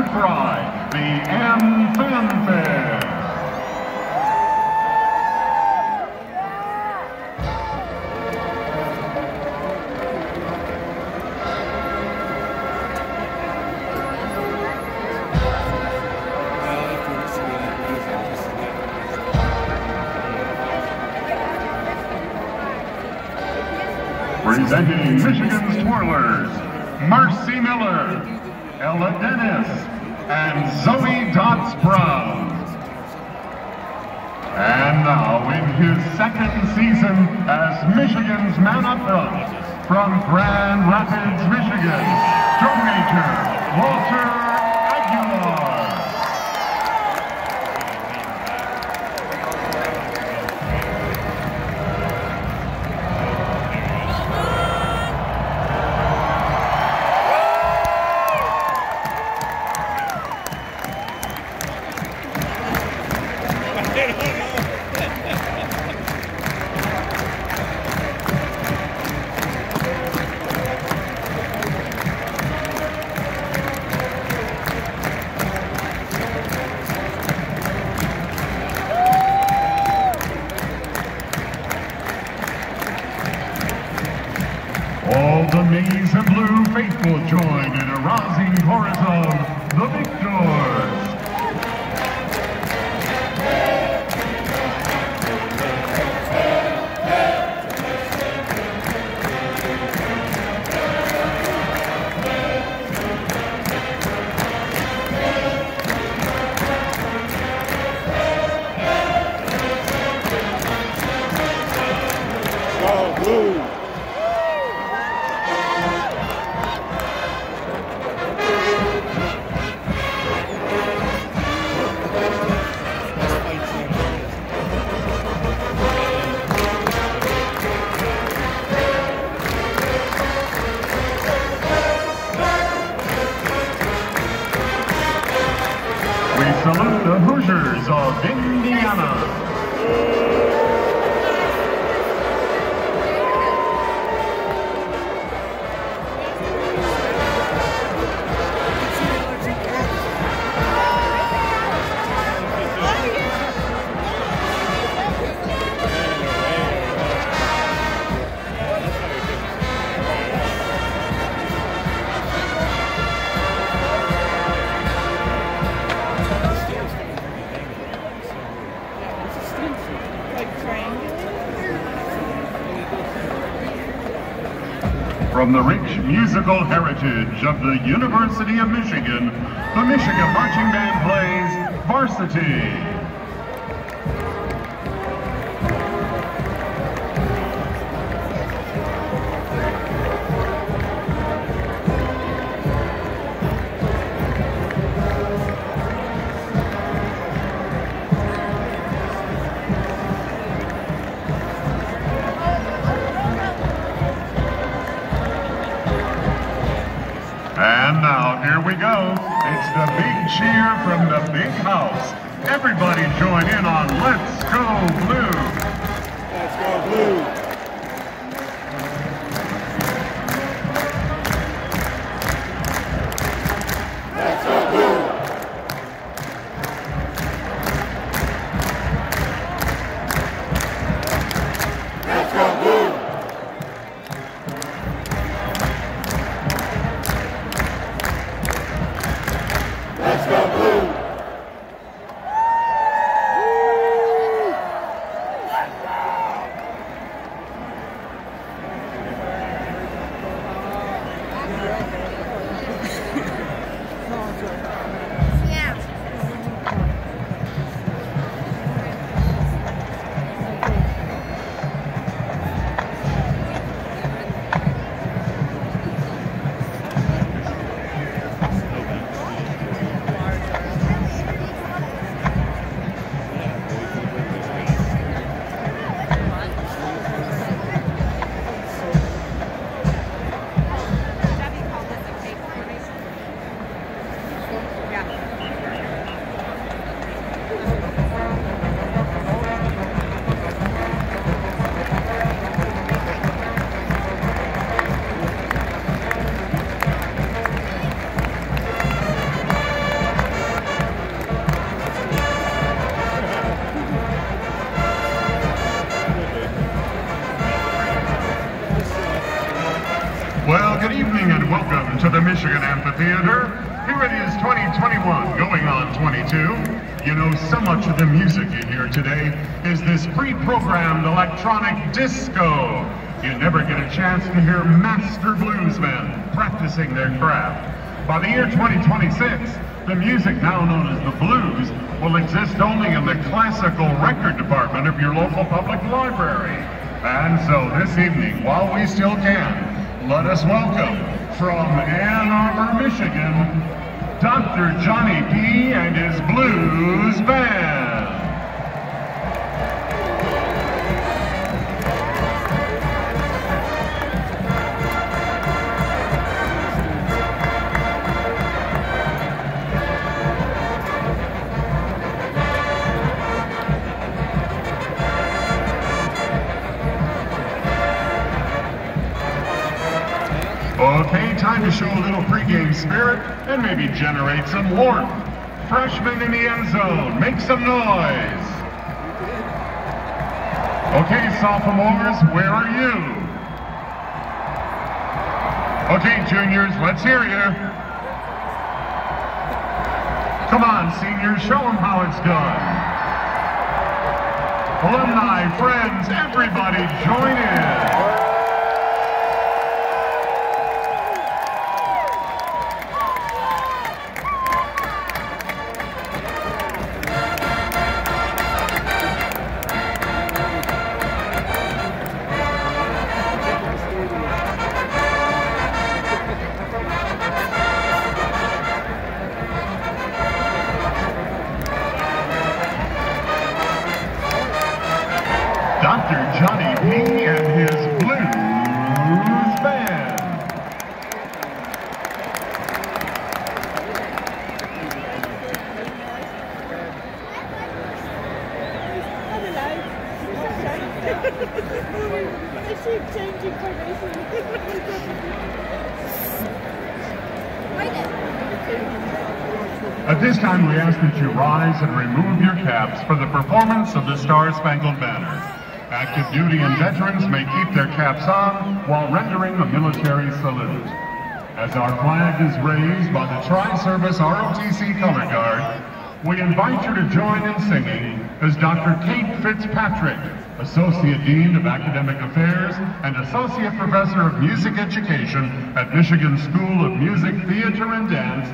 Richard Fry, the M Fanfare. Ella Dennis, and Zoe Dotz Brown. And now, in his second season as Michigan's man up front, from Grand Rapids, Michigan, major Walter Aguilar. All the maize and blue faithful join in a rousing chorus of the victors. Blue! From the rich musical heritage of the University of Michigan, the Michigan Marching Band plays Varsity. Here we go. It's the big cheer from the big house. Everybody join in on Let's Go Blue. To the Michigan Amphitheater. Here it is 2021, going on 22. You know, so much of the music you hear today is this pre-programmed electronic disco. You never get a chance to hear master bluesmen practicing their craft. By the year 2026, the music now known as the blues will exist only in the classical record department of your local public library. And so this evening, while we still can, let us welcome from Ann Arbor, Michigan, Dr. Johnny P. and his blues band. Okay, time to show a little pregame spirit and maybe generate some warmth. Freshmen in the end zone, make some noise. Okay, sophomores, where are you? Okay, juniors, let's hear you. Come on, seniors, show them how it's done. Alumni, friends, everybody join in. Dr. Johnny B and his blues band. Keep changing formation. At this time, we ask that you rise and remove your caps for the performance of the Star Spangled Banner. Active duty and veterans may keep their caps on while rendering a military salute. As our flag is raised by the Tri-Service ROTC Color Guard, we invite you to join in singing as Dr. Kate Fitzpatrick, Associate Dean of Academic Affairs and Associate Professor of Music Education at Michigan School of Music, Theater, and Dance,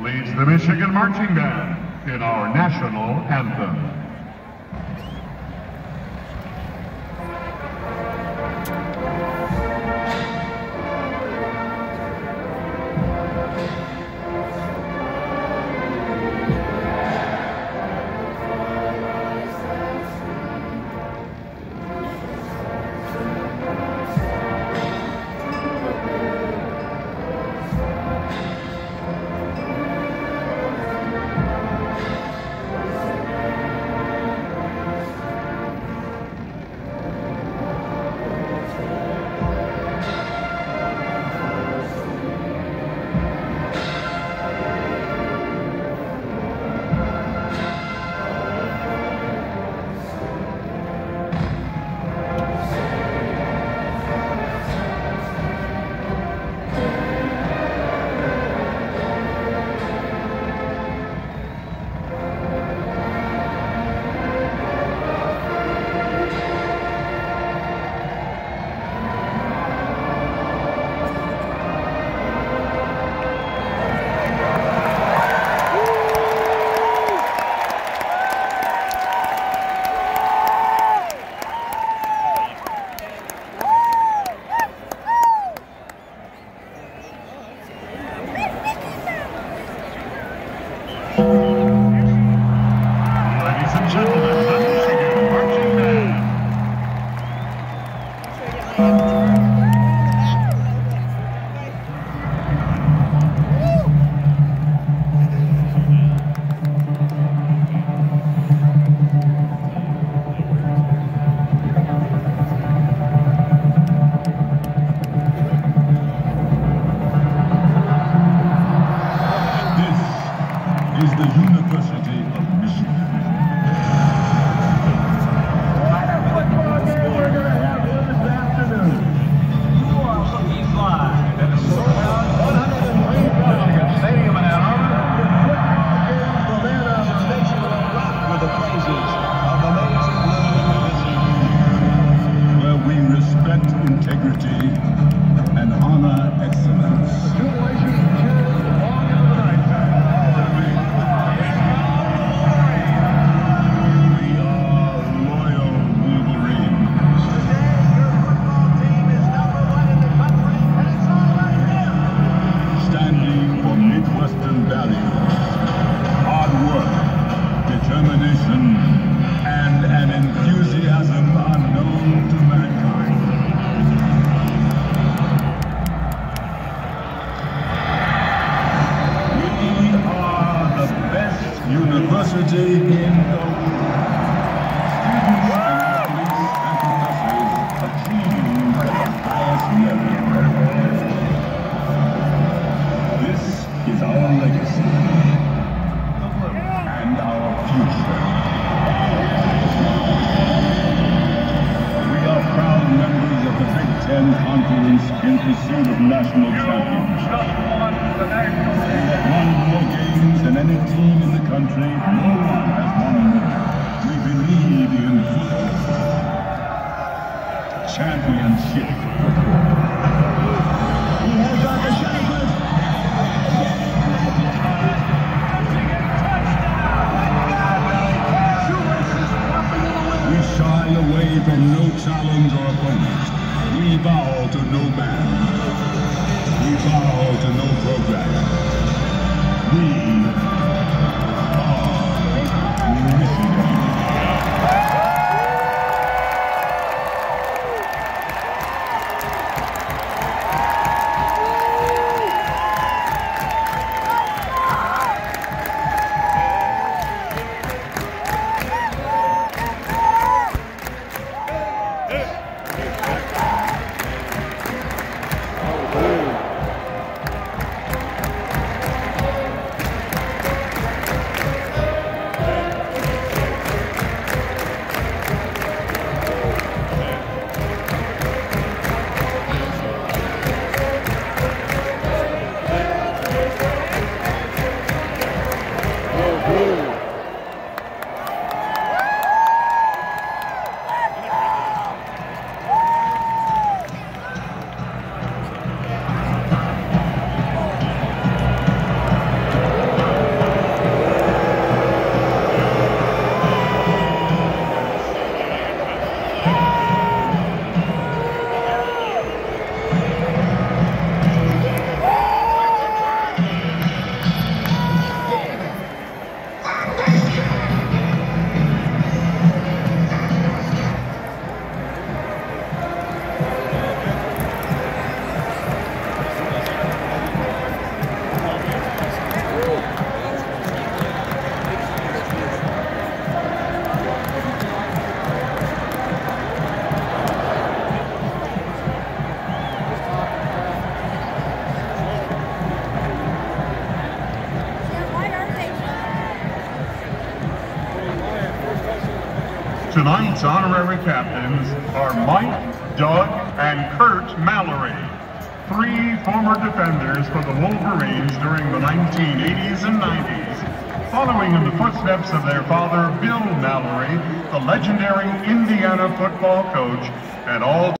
leads the Michigan Marching Band in our national anthem. Thank you. In pursuit of national have won more games than any team in the country. No one has won more. We believe in football. Championship. He has got the champion. We shy away from no challenge or opponent. We bow to no man. We bow to no program. We are Tonight's honorary captains are Mike, Doug, and Curt Mallory, three former defenders for the Wolverines during the 1980s and 90s, following in the footsteps of their father, Bill Mallory, the legendary Indiana football coach and all